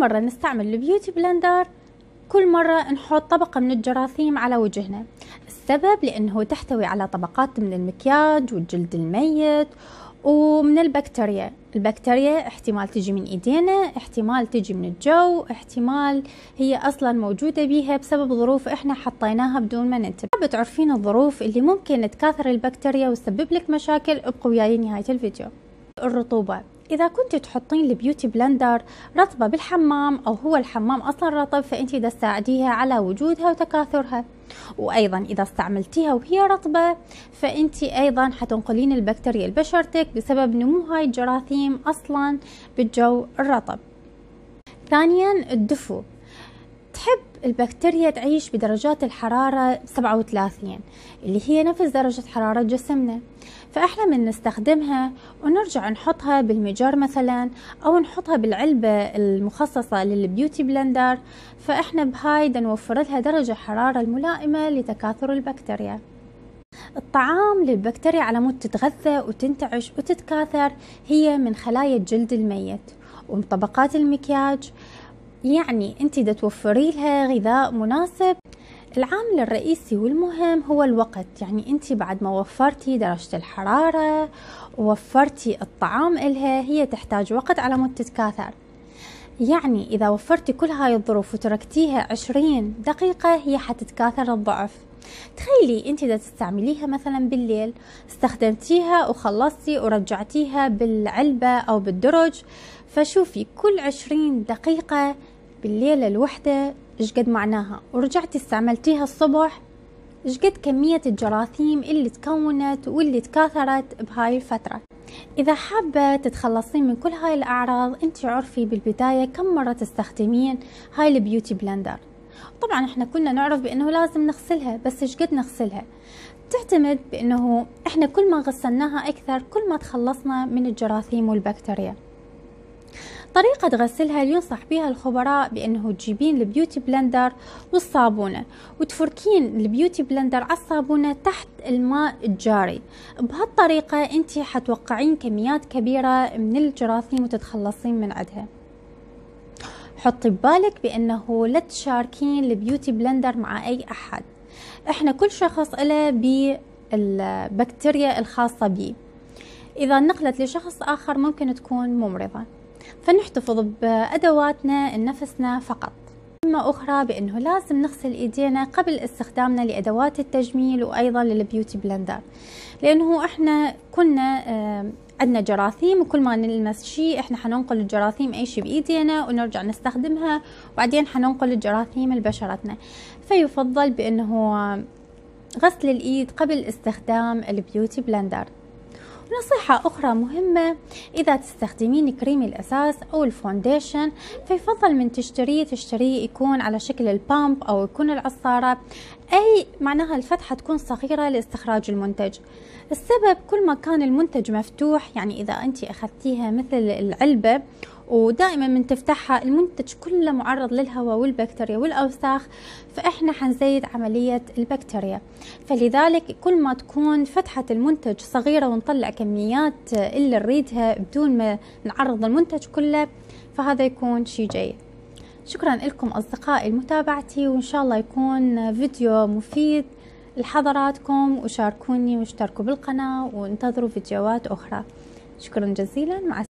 كل مرة نستعمل ال beauty blender كل مرة نحط طبقة من الجراثيم على وجهنا. السبب لأنه تحتوي على طبقات من المكياج والجلد الميت ومن البكتيريا. البكتيريا احتمال تجي من إيدينا احتمال تجي من الجو احتمال هي أصلا موجودة بيها بسبب ظروف إحنا حطيناها بدون ما ننتبه. بتعرفين الظروف اللي ممكن تكاثر البكتيريا وتسبب لك مشاكل؟ ابقوا وياي نهاية الفيديو. الرطوبة. إذا كنت تحطين ال beauty blender رطبة بالحمام أو هو الحمام أصلا رطب فأنت تساعديها على وجودها وتكاثرها. وأيضا إذا استعملتيها وهي رطبة فأنت أيضا حتنقلين البكتيريا لبشرتك بسبب نمو هاي الجراثيم أصلا بالجو الرطب. ثانيا الدفو. البكتيريا تعيش بدرجات الحرارة 37 اللي هي نفس درجة حرارة جسمنا. فاحنا من نستخدمها ونرجع نحطها بالمجر مثلا أو نحطها بالعلبة المخصصة لل beauty blender. فإحنا بهاي نوفر لها درجة حرارة الملائمة لتكاثر البكتيريا. الطعام للبكتيريا على مود تتغذى وتنتعش وتتكاثر هي من خلايا الجلد الميت ومن طبقات المكياج. يعني أنت دا توفري لها غذاء مناسب العامل الرئيسي والمهم هو الوقت. يعني أنت بعد ما وفرتي درجة الحرارة ووفرتي الطعام إلها هي تحتاج وقت على مود تتكاثر يعني إذا وفرتي كل هاي الظروف وتركتيها عشرين دقيقة هي حتتكاثر الضعف. تخيلي انت اذا تستعمليها مثلا بالليل استخدمتيها وخلصتي ورجعتيها بالعلبة أو بالدرج فشوفي كل عشرين دقيقة بالليلة الوحدة إيش قد معناها. ورجعتي استعملتيها الصبح إيش قد كمية الجراثيم اللي تكونت واللي تكاثرت بهاي الفترة. إذا حابة تتخلصين من كل هاي الأعراض أنت عرفي بالبداية كم مرة تستخدمين هاي ال beauty blender. طبعا إحنا كنا نعرف بأنه لازم نغسلها بس إيش قد نغسلها؟ تعتمد بأنه إحنا كل ما غسلناها أكثر كل ما تخلصنا من الجراثيم والبكتيريا. طريقة غسلها ينصح بها الخبراء بأنه تجيبين ال beauty blender والصابونة وتفركين ال beauty blender على الصابونة تحت الماء الجاري. بهالطريقة انت حتوقعين كميات كبيرة من الجراثيم وتتخلصين من عدها. حطي ببالك بأنه لا تشاركين ال beauty blender مع أي أحد. إحنا كل شخص له بالبكتيريا الخاصة به إذا نقلت لشخص آخر ممكن تكون ممرضة. فنحتفظ بأدواتنا نفسنا فقط. كلمة أخرى بأنه لازم نغسل إيدينا قبل استخدامنا لأدوات التجميل وأيضا لل beauty blender. لأنه إحنا كنا عندنا جراثيم وكل ما نلمس شيء إحنا حننقل الجراثيم أي شيء بإيدينا ونرجع نستخدمها وبعدين حننقل الجراثيم لبشرتنا. فيفضل بأنه غسل الإيد قبل استخدام ال beauty blender. نصيحة أخرى مهمة. إذا تستخدمين كريم الأساس أو ال foundation فيفضل من تشتريه تشتريه يكون على شكل ال pump أو يكون العصارة. أي معناها الفتحة تكون صغيرة لاستخراج المنتج. السبب كل ما كان المنتج مفتوح يعني إذا أنت أخذتيها مثل العلبة ودائما من تفتحها المنتج كله معرض للهواء والبكتيريا والأوساخ فإحنا حنزيد عملية البكتيريا. فلذلك كل ما تكون فتحة المنتج صغيرة ونطلع كميات اللي نريدها بدون ما نعرض المنتج كله فهذا يكون شيء جيد. شكرا لكم أصدقائي لمتابعتي وإن شاء الله يكون فيديو مفيد لحضراتكم وشاركوني واشتركوا بالقناة وانتظروا فيديوهات أخرى. شكرا جزيلا مع